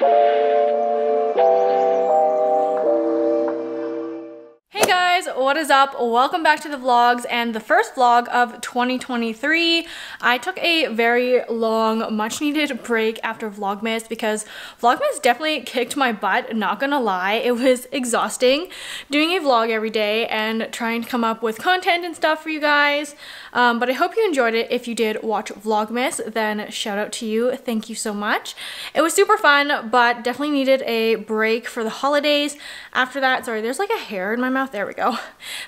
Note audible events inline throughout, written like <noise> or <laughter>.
Bye. What is up? Welcome back to the vlogs and the first vlog of 2023 i took a very long much needed break after vlogmas because vlogmas definitely kicked my butt not gonna lie. It was exhausting doing a vlog every day and trying to come up with content and stuff for you guys. Um, but i hope you enjoyed it. If you did watch vlogmas then shout out to you. Thank you so much. It was super fun but definitely needed a break for the holidays. After that sorry there's like a hair in my mouth. There we go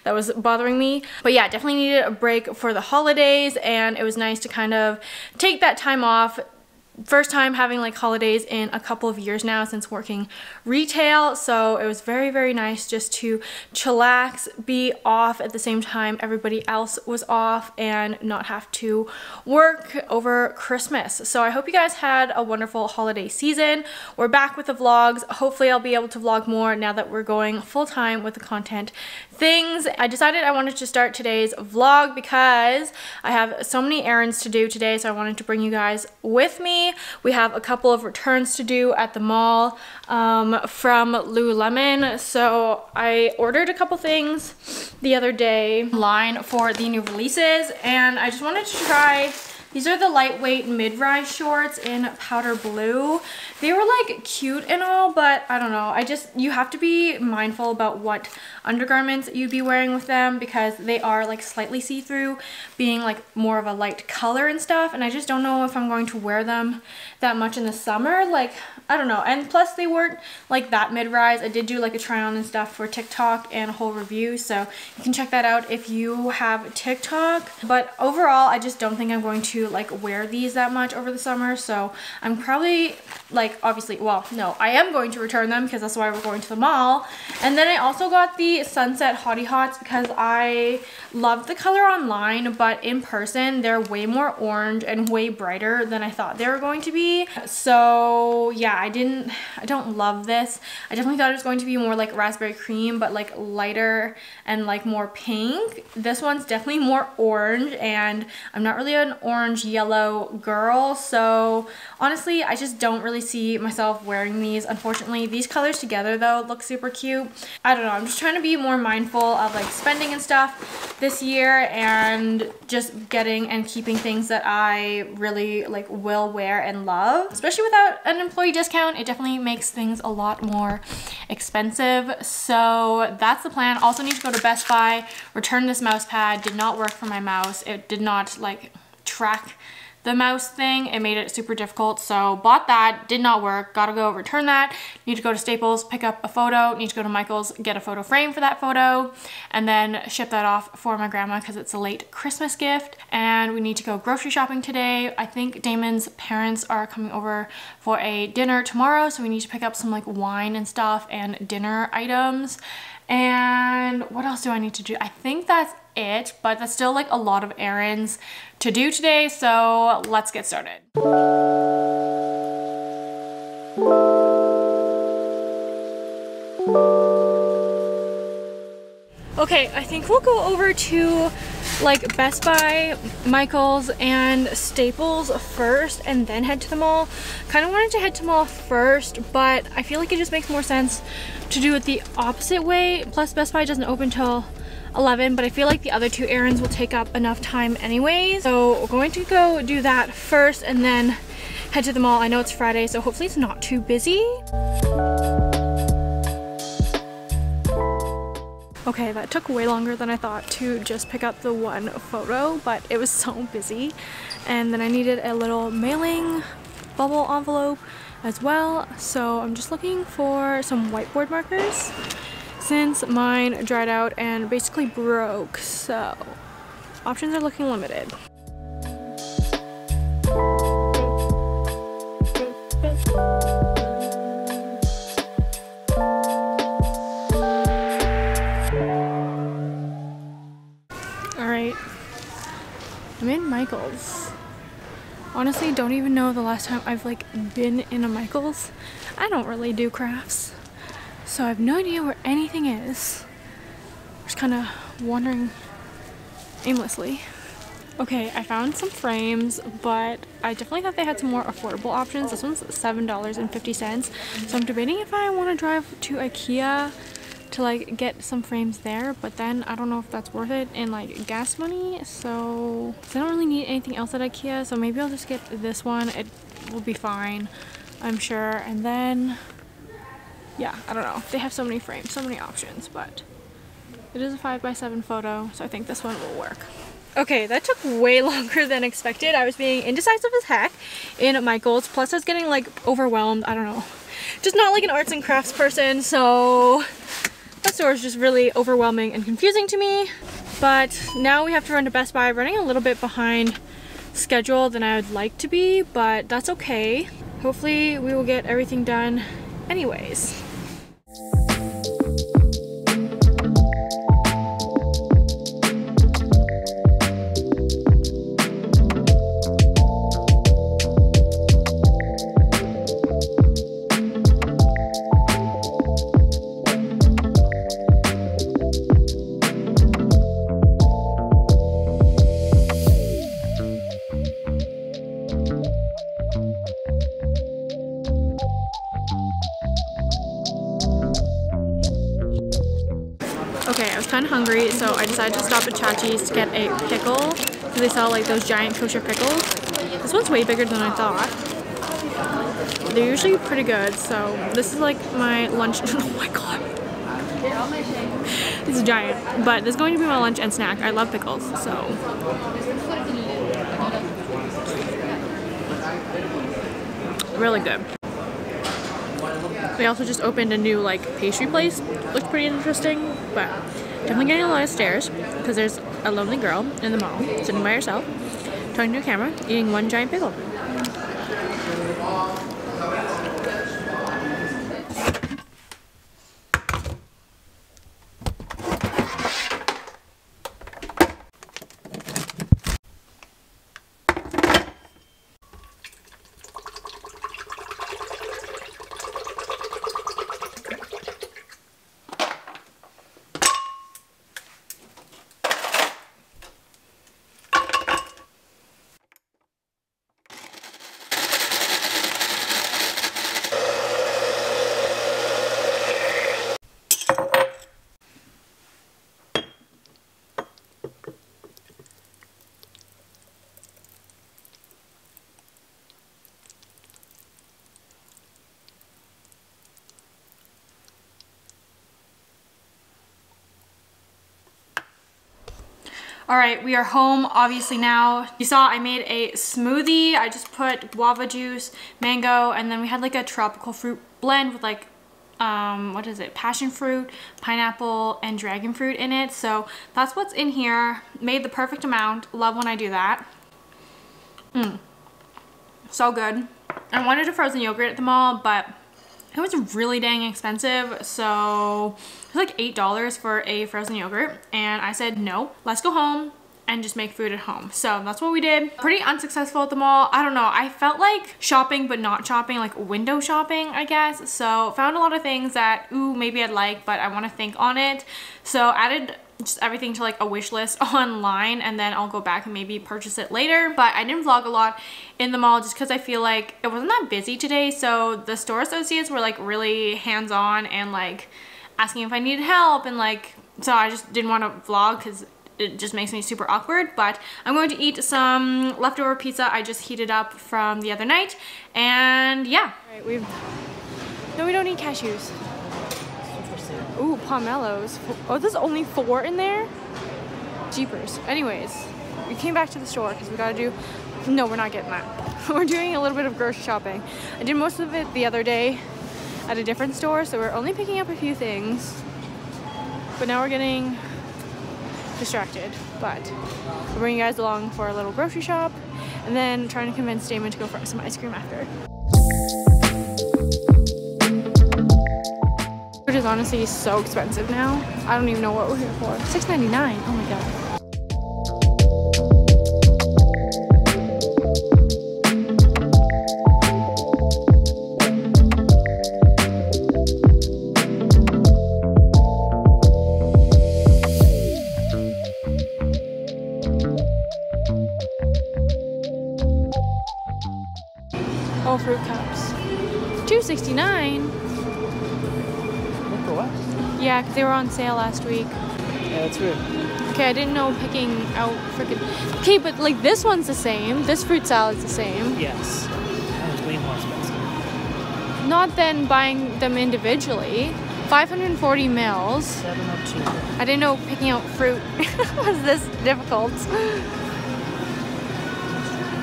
that was bothering me. But yeah, definitely needed a break for the holidays and it was nice to kind of take that time off first time having like holidays in a couple of years now since working retail so it was very very nice just to chillax be off at the same time everybody else was off and not have to work over Christmas. So I hope you guys had a wonderful holiday season. We're back with the vlogs. Hopefully I'll be able to vlog more now that we're going full-time with the content things. I decided I wanted to start today's vlog because I have so many errands to do today so I wanted to bring you guys with me we have a couple of returns to do at the mall um, from Lululemon. So I ordered a couple things the other day line for the new releases and I just wanted to try these are the lightweight mid-rise shorts in powder blue. They were like cute and all, but I don't know. I just, you have to be mindful about what undergarments you'd be wearing with them because they are like slightly see-through, being like more of a light color and stuff. And I just don't know if I'm going to wear them that much in the summer. Like, I don't know. And plus they weren't like that mid-rise. I did do like a try on and stuff for TikTok and a whole review. So you can check that out if you have TikTok. But overall, I just don't think I'm going to like wear these that much over the summer. So I'm probably like obviously, well, no, I am going to return them because that's why we're going to the mall. And then I also got the Sunset Hotty Hots because I loved the color online, but in person, they're way more orange and way brighter than I thought they were going to be. So yeah, I didn't, I don't love this. I definitely thought it was going to be more like raspberry cream, but like lighter and like more pink. This one's definitely more orange and I'm not really an orange yellow girl. So honestly, I just don't really see myself wearing these. Unfortunately, these colors together though look super cute. I don't know, I'm just trying to be more mindful of like spending and stuff this year and just getting and keeping things that I really like will wear and love. Especially without an employee discount discount, it definitely makes things a lot more expensive. So that's the plan. Also need to go to Best Buy, return this mouse pad. Did not work for my mouse. It did not like track the mouse thing. It made it super difficult. So bought that, did not work. Gotta go return that. Need to go to Staples, pick up a photo. Need to go to Michael's, get a photo frame for that photo. And then ship that off for my grandma because it's a late Christmas gift. And we need to go grocery shopping today. I think Damon's parents are coming over for a dinner tomorrow. So we need to pick up some like wine and stuff and dinner items. And what else do I need to do? I think that's it, but that's still like a lot of errands to do today, so let's get started. Okay, I think we'll go over to like Best Buy, Michael's, and Staples first and then head to the mall. Kind of wanted to head to mall first, but I feel like it just makes more sense to do it the opposite way. Plus Best Buy doesn't open till 11 but I feel like the other two errands will take up enough time anyways so we're going to go do that first and then head to the mall I know it's Friday so hopefully it's not too busy Okay, that took way longer than I thought to just pick up the one photo, but it was so busy. And then I needed a little mailing bubble envelope as well. So I'm just looking for some whiteboard markers since mine dried out and basically broke, so options are looking limited. Alright, I'm in Michael's. Honestly, don't even know the last time I've like been in a Michael's. I don't really do crafts. So I have no idea where anything is. Just kind of wandering aimlessly. Okay, I found some frames, but I definitely thought they had some more affordable options. This one's $7.50, so I'm debating if I want to drive to Ikea to like get some frames there, but then I don't know if that's worth it in like gas money, so I don't really need anything else at Ikea, so maybe I'll just get this one. It will be fine, I'm sure, and then yeah, I don't know. They have so many frames, so many options, but it is a 5x7 photo, so I think this one will work. Okay, that took way <laughs> longer than expected. I was being indecisive as heck in Michael's. Plus I was getting like overwhelmed. I don't know. Just not like an arts and crafts person. So that store is just really overwhelming and confusing to me. But now we have to run to Best Buy. Running a little bit behind schedule than I would like to be. But that's okay. Hopefully we will get everything done anyways. Decided to stop at Chachi's to get a pickle. So they sell like those giant kosher pickles. This one's way bigger than I thought. They're usually pretty good, so this is like my lunch. <laughs> oh my god. It's giant, but this is going to be my lunch and snack. I love pickles, so. Really good. We also just opened a new like pastry place. Looks pretty interesting, but Definitely getting a lot of stares because there's a lonely girl in the mall sitting by herself, talking to a camera, eating one giant pickle. All right, we are home obviously now. You saw I made a smoothie. I just put guava juice, mango, and then we had like a tropical fruit blend with like um, what is it, passion fruit, pineapple, and dragon fruit in it. So that's what's in here. Made the perfect amount. Love when I do that. Mmm. So good. I wanted a frozen yogurt at the mall, but it was really dang expensive. So it was like $8 for a frozen yogurt. And I said, no, let's go home and just make food at home. So that's what we did. Pretty unsuccessful at the mall. I don't know. I felt like shopping but not shopping, like window shopping, I guess. So found a lot of things that, ooh, maybe I'd like, but I want to think on it. So added just everything to like a wish list <laughs> online and then I'll go back and maybe purchase it later. But I didn't vlog a lot in the mall just because I feel like it wasn't that busy today. So the store associates were like really hands-on and like asking if I needed help and like, so I just didn't want to vlog because it just makes me super awkward but I'm going to eat some leftover pizza I just heated up from the other night and yeah no we don't need cashews Ooh, pomelos. Oh, there's only four in there? Jeepers. Anyways, we came back to the store because we gotta do... No, we're not getting that. <laughs> we're doing a little bit of grocery shopping. I did most of it the other day at a different store, so we're only picking up a few things. But now we're getting distracted. But we'll bring you guys along for a little grocery shop and then trying to convince Damon to go for some ice cream after. Honestly so expensive now. I don't even know what we're here for. $6.99. Oh my god. Sale last week. Yeah, that's weird. Okay, I didn't know picking out freaking. Okay, but like this one's the same. This fruit salad's the same. Yes. That was way more expensive. Not then buying them individually. 540 mils. 702. I didn't know picking out fruit <laughs> was this difficult.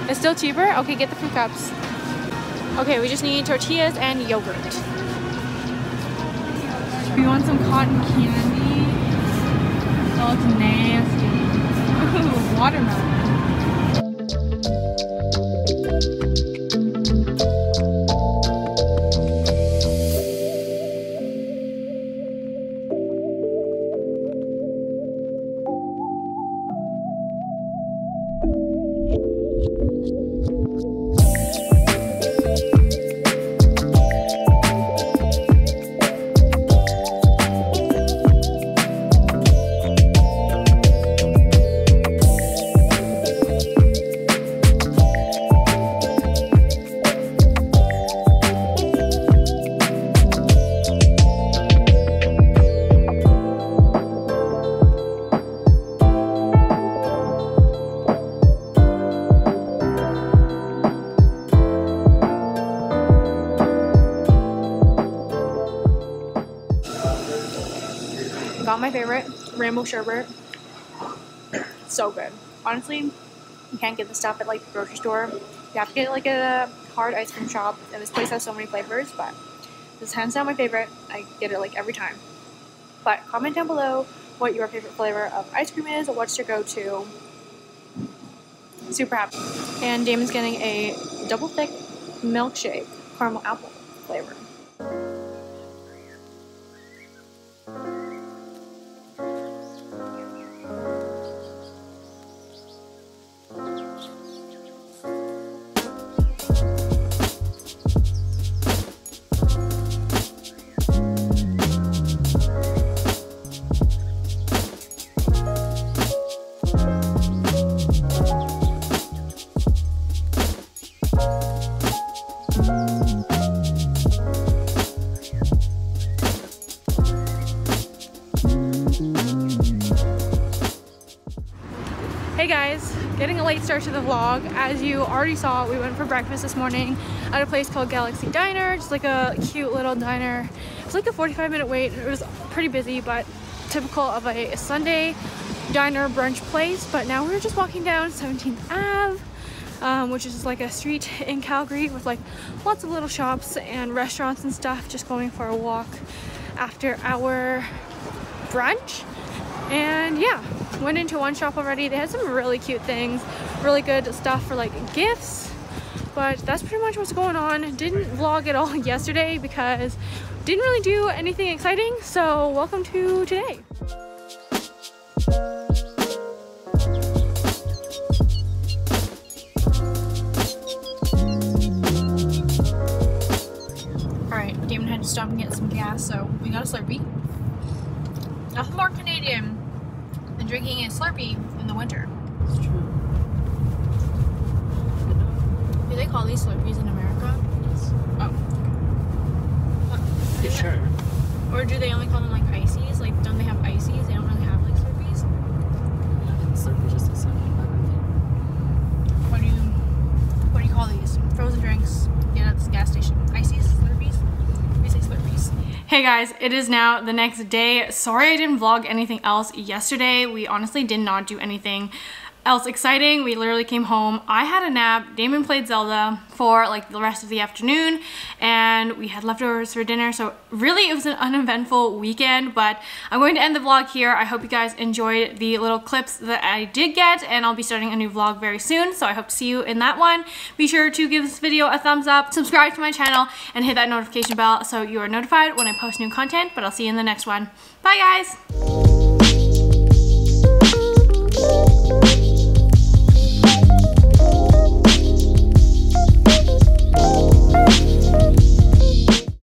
It's still cheaper? Okay, get the fruit cups. Okay, we just need tortillas and yogurt. We want some cotton candy. It's nasty. Ooh, <laughs> watermelon. Got my favorite rainbow sherbet. So good. Honestly, you can't get this stuff at like the grocery store. You have to get like a hard ice cream shop. And this place has so many flavors, but this is hands down my favorite. I get it like every time. But comment down below what your favorite flavor of ice cream is. What's your go-to? Super happy. And Damon's getting a double thick milkshake, caramel apple flavor. Guys, getting a late start to the vlog. As you already saw, we went for breakfast this morning at a place called Galaxie Diner, just like a cute little diner. It's like a 45 minute wait. It was pretty busy, but typical of a Sunday diner brunch place. But now we're just walking down 17th Ave, um, which is like a street in Calgary with like lots of little shops and restaurants and stuff, just going for a walk after our brunch. And yeah, went into one shop already. They had some really cute things, really good stuff for like gifts. But that's pretty much what's going on. Didn't vlog at all <laughs> yesterday because didn't really do anything exciting. So welcome to today. Alright, Damon had to stop and get some gas, so we got a Slurpee. Nothing more Canadian drinking a Slurpee in the winter. It's true. Do they call these Slurpees in America? Yes. Oh. For sure. Or do they only call them like ices? Like, don't they have ices? They don't really have like Slurpees? Slurpee just doesn't sound like that, What do you, what do you call these? Frozen drinks, get at this gas station. Ices? Slurpees? We say Slurpees. Hey guys, it is now the next day. Sorry I didn't vlog anything else yesterday. We honestly did not do anything else exciting, we literally came home. I had a nap, Damon played Zelda for like the rest of the afternoon and we had leftovers for dinner. So really it was an uneventful weekend, but I'm going to end the vlog here. I hope you guys enjoyed the little clips that I did get and I'll be starting a new vlog very soon. So I hope to see you in that one. Be sure to give this video a thumbs up, subscribe to my channel and hit that notification bell so you are notified when I post new content, but I'll see you in the next one. Bye guys!